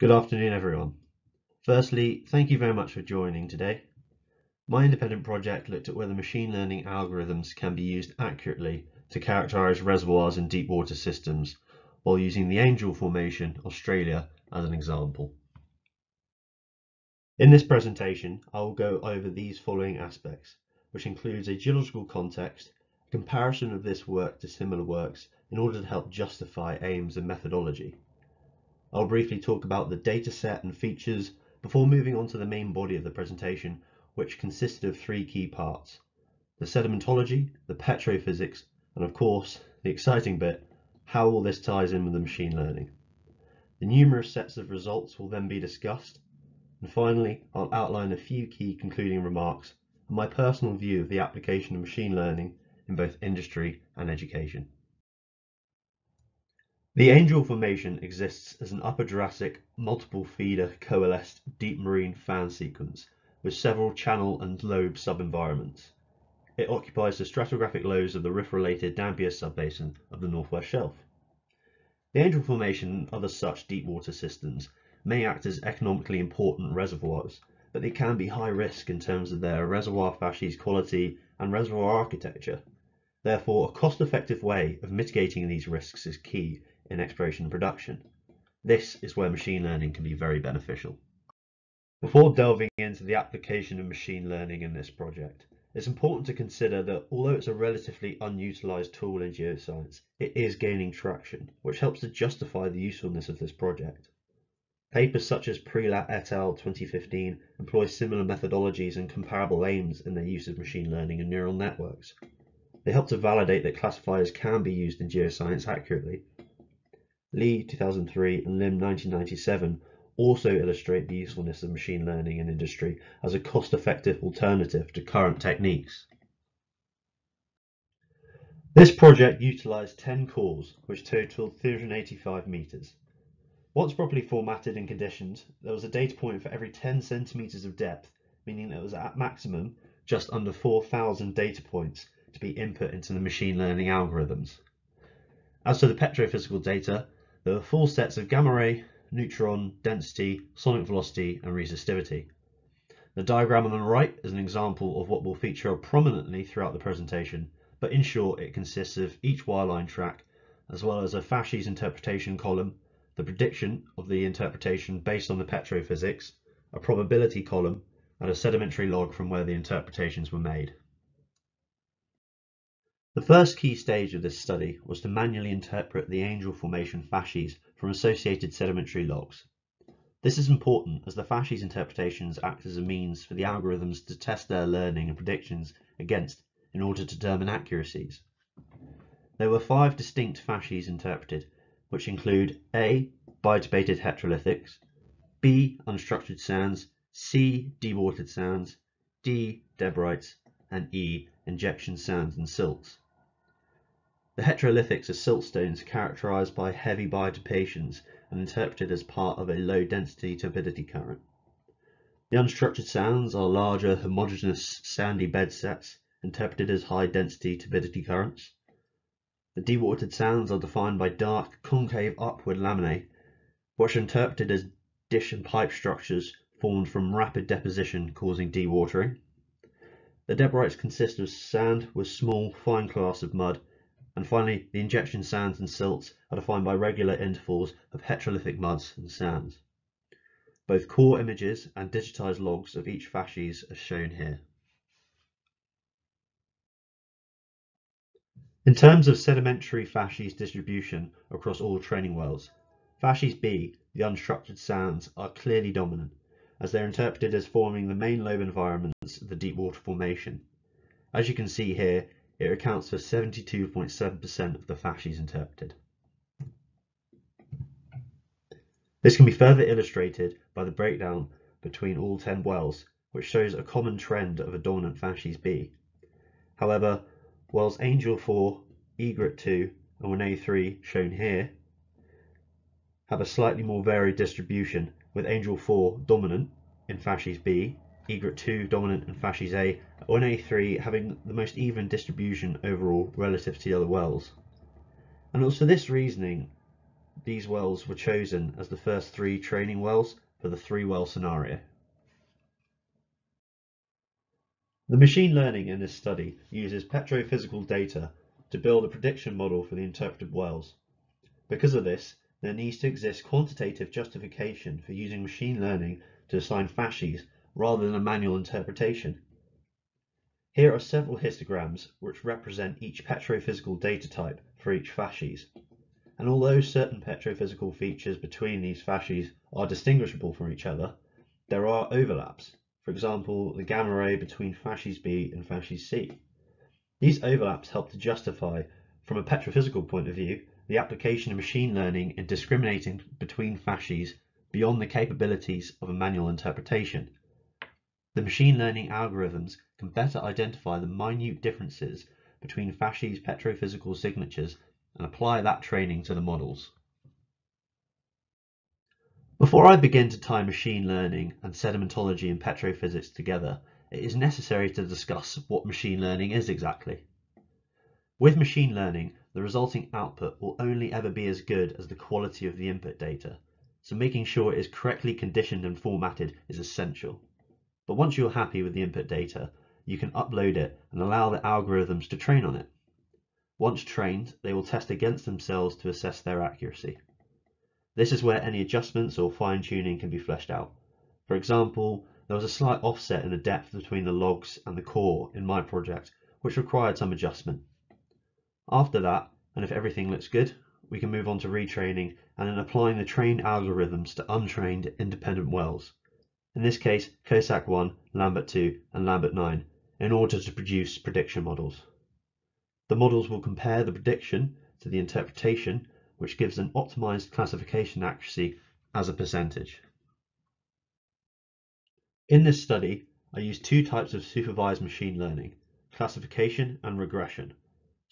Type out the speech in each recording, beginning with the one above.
Good afternoon, everyone. Firstly, thank you very much for joining today. My independent project looked at whether machine learning algorithms can be used accurately to characterize reservoirs in deep water systems while using the Angel Formation, Australia, as an example. In this presentation, I will go over these following aspects, which includes a geological context, a comparison of this work to similar works in order to help justify aims and methodology. I'll briefly talk about the dataset and features before moving on to the main body of the presentation, which consisted of three key parts. The sedimentology, the petrophysics, and of course, the exciting bit, how all this ties in with the machine learning. The numerous sets of results will then be discussed, and finally, I'll outline a few key concluding remarks and my personal view of the application of machine learning in both industry and education. The Angel Formation exists as an Upper Jurassic multiple feeder coalesced deep marine fan sequence with several channel and lobe sub-environments. It occupies the stratigraphic lows of the rift-related Dampier subbasin of the Northwest Shelf. The Angel Formation and other such deep water systems may act as economically important reservoirs, but they can be high risk in terms of their reservoir facies quality and reservoir architecture. Therefore, a cost-effective way of mitigating these risks is key in exploration and production. This is where machine learning can be very beneficial. Before delving into the application of machine learning in this project, it's important to consider that although it's a relatively unutilized tool in geoscience, it is gaining traction, which helps to justify the usefulness of this project. Papers such as Prelat et al. 2015 employ similar methodologies and comparable aims in their use of machine learning and neural networks. They help to validate that classifiers can be used in geoscience accurately Lee 2003 and Lim 1997 also illustrate the usefulness of machine learning in industry as a cost-effective alternative to current techniques. This project utilised 10 cores, which totaled 385 metres. Once properly formatted and conditioned, there was a data point for every 10 centimetres of depth, meaning there was at maximum just under 4,000 data points to be input into the machine learning algorithms. As to the petrophysical data, there are four sets of gamma ray, neutron, density, sonic velocity, and resistivity. The diagram on the right is an example of what will feature prominently throughout the presentation, but in short it consists of each wireline track, as well as a facies interpretation column, the prediction of the interpretation based on the petrophysics, a probability column, and a sedimentary log from where the interpretations were made. The first key stage of this study was to manually interpret the angel formation facies from associated sedimentary logs. This is important as the facies interpretations act as a means for the algorithms to test their learning and predictions against in order to determine accuracies. There were five distinct facies interpreted, which include A. Bioturbated heterolithics, B. Unstructured sands, C. Dewatered sands, D. Debrites, and E. Injection sands and silts. The heterolithics are siltstones characterized by heavy bioturbations and interpreted as part of a low density turbidity current. The unstructured sands are larger homogeneous sandy bed sets interpreted as high density turbidity currents. The dewatered sands are defined by dark concave upward laminae, which are interpreted as dish and pipe structures formed from rapid deposition causing dewatering. The debrites consist of sand with small fine class of mud and finally, the injection sands and silts are defined by regular intervals of heterolithic muds and sands. Both core images and digitized logs of each facies are shown here. In terms of sedimentary facies distribution across all training wells, facies B, the unstructured sands, are clearly dominant, as they're interpreted as forming the main lobe environments of the deep water formation. As you can see here, it accounts for 72.7% of the facies interpreted. This can be further illustrated by the breakdown between all 10 wells, which shows a common trend of a dominant facies B. However, wells Angel 4, Egret 2 and Wanaea 3 shown here have a slightly more varied distribution with Angel 4 dominant in facies B egret 2 dominant in facies A, and A3 having the most even distribution overall relative to the other wells. And for this reasoning these wells were chosen as the first three training wells for the three well scenario. The machine learning in this study uses petrophysical data to build a prediction model for the interpreted wells. Because of this, there needs to exist quantitative justification for using machine learning to assign facies rather than a manual interpretation. Here are several histograms which represent each petrophysical data type for each facies. And although certain petrophysical features between these facies are distinguishable from each other, there are overlaps. For example, the gamma ray between facies B and facies C. These overlaps help to justify, from a petrophysical point of view, the application of machine learning in discriminating between facies beyond the capabilities of a manual interpretation. The machine learning algorithms can better identify the minute differences between facies petrophysical signatures and apply that training to the models. Before I begin to tie machine learning and sedimentology and petrophysics together, it is necessary to discuss what machine learning is exactly. With machine learning, the resulting output will only ever be as good as the quality of the input data, so making sure it is correctly conditioned and formatted is essential. But once you're happy with the input data, you can upload it and allow the algorithms to train on it. Once trained, they will test against themselves to assess their accuracy. This is where any adjustments or fine-tuning can be fleshed out. For example, there was a slight offset in the depth between the logs and the core in my project, which required some adjustment. After that, and if everything looks good, we can move on to retraining and then applying the trained algorithms to untrained independent wells. In this case, Cossack 1, Lambert 2 and Lambert 9 in order to produce prediction models. The models will compare the prediction to the interpretation, which gives an optimized classification accuracy as a percentage. In this study, I used two types of supervised machine learning, classification and regression.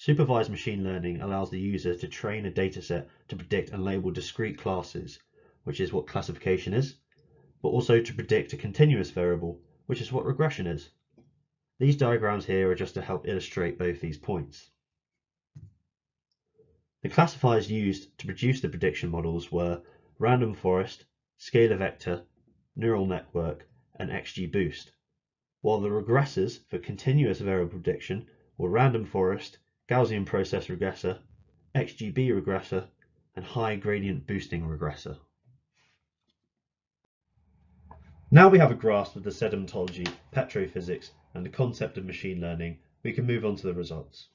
Supervised machine learning allows the user to train a dataset to predict and label discrete classes, which is what classification is, but also to predict a continuous variable, which is what regression is. These diagrams here are just to help illustrate both these points. The classifiers used to produce the prediction models were random forest, scalar vector, neural network, and XGBoost, while the regressors for continuous variable prediction were random forest, Gaussian process regressor, XGB regressor, and hist gradient boosting regressor. Now we have a grasp of the sedimentology, petrophysics, and the concept of machine learning, we can move on to the results.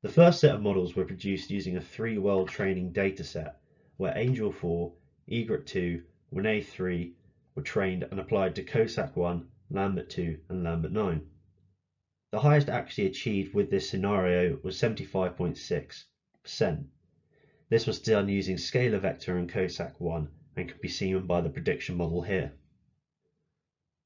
The first set of models were produced using a three-well training dataset where Angel 4, Egret 2, Wanaea 3 were trained and applied to Cossack 1, Lambert 2 and Lambert 9. The highest accuracy achieved with this scenario was 75.6%. This was done using scalar vector and Cossack 1 and can be seen by the prediction model here.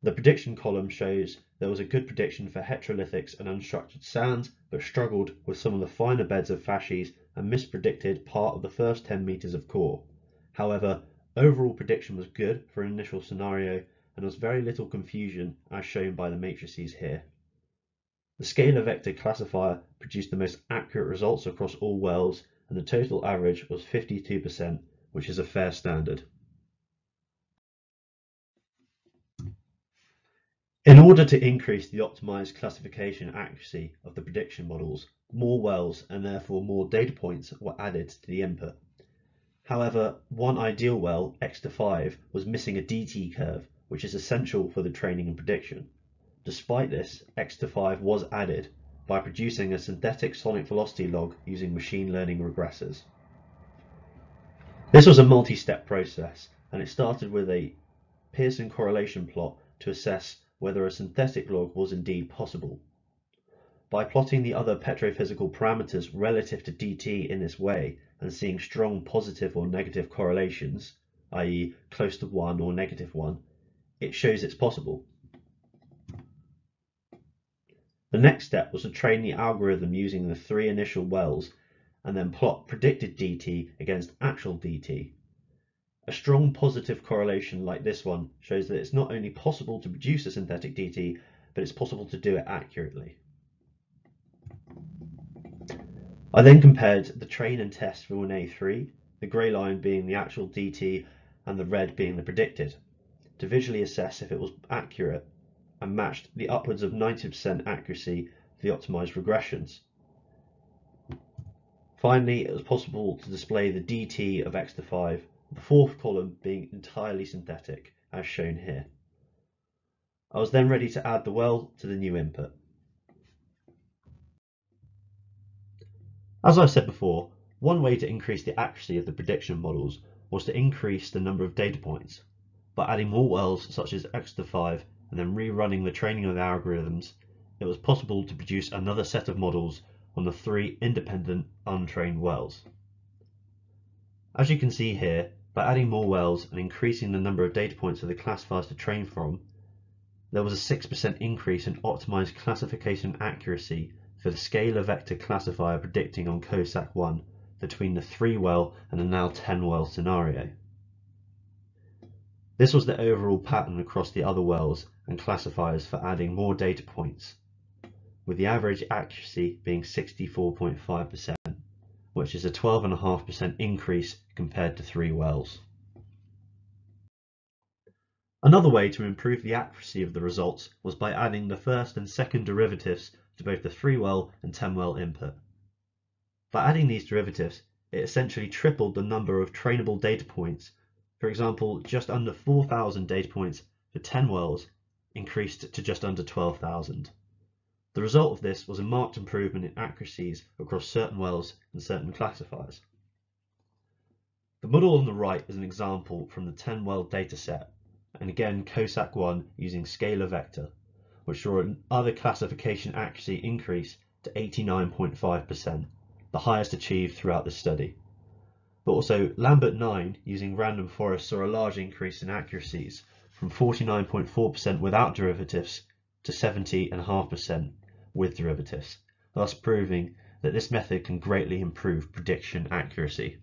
The prediction column shows there was a good prediction for heterolithics and unstructured sands, but struggled with some of the finer beds of facies and mispredicted part of the first 10 meters of core. However, overall prediction was good for an initial scenario and there was very little confusion as shown by the matrices here. The scalar vector classifier produced the most accurate results across all wells and the total average was 52%, which is a fair standard. In order to increase the optimized classification accuracy of the prediction models, more wells and therefore more data points were added to the input. However, one ideal well, X to 5, was missing a DT curve, which is essential for the training and prediction. Despite this, X to 5 was added by producing a synthetic sonic velocity log using machine learning regressors. This was a multi-step process, and it started with a Pearson correlation plot to assess whether a synthetic log was indeed possible. By plotting the other petrophysical parameters relative to dt in this way and seeing strong positive or negative correlations, i.e. close to 1 or negative 1, it shows it's possible. The next step was to train the algorithm using the three initial wells and then plot predicted dt against actual dt a strong positive correlation like this one shows that it's not only possible to produce a synthetic DT, but it's possible to do it accurately. I then compared the train and test for Wanaea 3, the the grey line being the actual DT and the red being the predicted, to visually assess if it was accurate and matched the upwards of 90% accuracy of the optimized regressions. Finally, it was possible to display the dt of x to 5, the fourth column being entirely synthetic, as shown here. I was then ready to add the well to the new input. As I said before, one way to increase the accuracy of the prediction models was to increase the number of data points. By adding more wells such as x to 5 and then rerunning the training of the algorithms, it was possible to produce another set of models on the three independent untrained wells. As you can see here, by adding more wells and increasing the number of data points for the classifiers to train from, there was a 6% increase in optimized classification accuracy for the scalar vector classifier predicting on Cossack1 between the 3 well and the now 10 well scenario. This was the overall pattern across the other wells and classifiers for adding more data points, with the average accuracy being 64.5%, which is a 12.5% increase compared to 3 wells. Another way to improve the accuracy of the results was by adding the first and second derivatives to both the 3 well and 10 well input. By adding these derivatives, it essentially tripled the number of trainable data points. For example, just under 4,000 data points for 10 wells increased to just under 12,000. The result of this was a marked improvement in accuracies across certain wells and certain classifiers. The model on the right is an example from the 10 well dataset, and again Cossack1 using scalar vector, which saw another classification accuracy increase to 89.5%, the highest achieved throughout the study. But also Lambert 9 using random forest saw a large increase in accuracies from 49.4% without derivatives to 70.5% with derivatives, thus proving that this method can greatly improve prediction accuracy.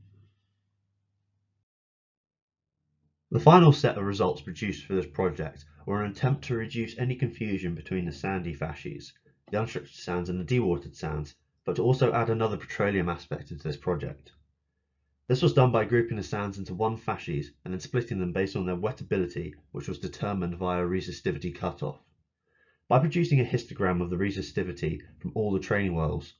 The final set of results produced for this project were an attempt to reduce any confusion between the sandy facies, the unstructured sands and the dewatered sands, but to also add another petroleum aspect to this project. This was done by grouping the sands into one facies and then splitting them based on their wettability, which was determined via resistivity cutoff. By producing a histogram of the resistivity from all the training wells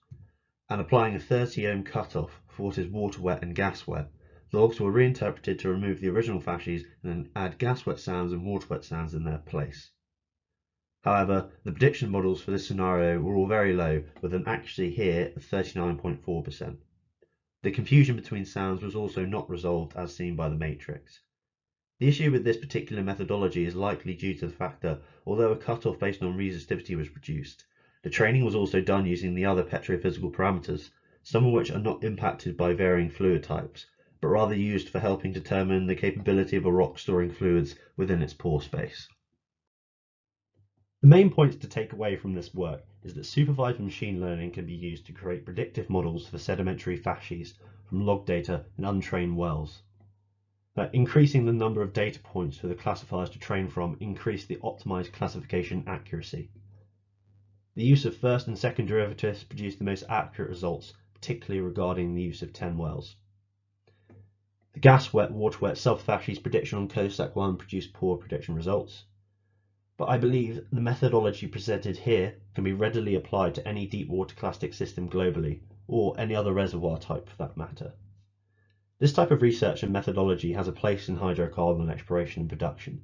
and applying a 30 ohm cutoff for what is water wet and gas wet, the logs were reinterpreted to remove the original facies and then add gas wet sands and water wet sands in their place. However, the prediction models for this scenario were all very low, with an accuracy here of 39.4%. The confusion between sounds was also not resolved as seen by the matrix. The issue with this particular methodology is likely due to the fact that, although a cutoff based on resistivity was produced, the training was also done using the other petrophysical parameters, some of which are not impacted by varying fluid types, but rather used for helping determine the capability of a rock storing fluids within its pore space. The main points to take away from this work is that supervised machine learning can be used to create predictive models for sedimentary facies from log data in untrained wells that increasing the number of data points for the classifiers to train from increase the optimized classification accuracy. The use of first and second derivatives produced the most accurate results, particularly regarding the use of 10 wells. The gas wet, water wet subfacies prediction on Cossack1 produced poor prediction results. But I believe the methodology presented here can be readily applied to any deep water clastic system globally, or any other reservoir type for that matter. This type of research and methodology has a place in hydrocarbon exploration and production.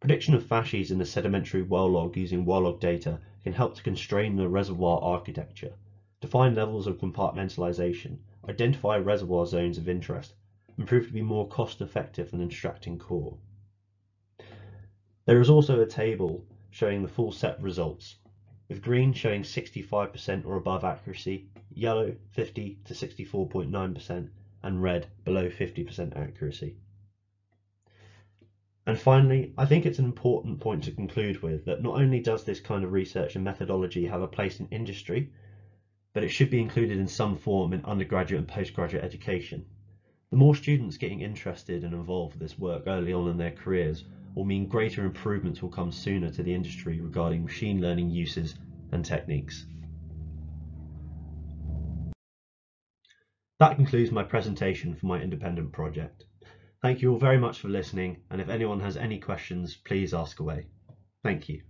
Prediction of facies in the sedimentary well log using well log data can help to constrain the reservoir architecture, define levels of compartmentalization, identify reservoir zones of interest, and prove to be more cost effective than extracting core. There is also a table showing the full set results, with green showing 65% or above accuracy, yellow 50 to 64.9%, and red below 50% accuracy. And finally, I think it's an important point to conclude with that not only does this kind of research and methodology have a place in industry, but it should be included in some form in undergraduate and postgraduate education. The more students getting interested and involved with this work early on in their careers will mean greater improvements will come sooner to the industry regarding machine learning uses and techniques. That concludes my presentation for my independent project. Thank you all very much for listening, and if anyone has any questions, please ask away. Thank you.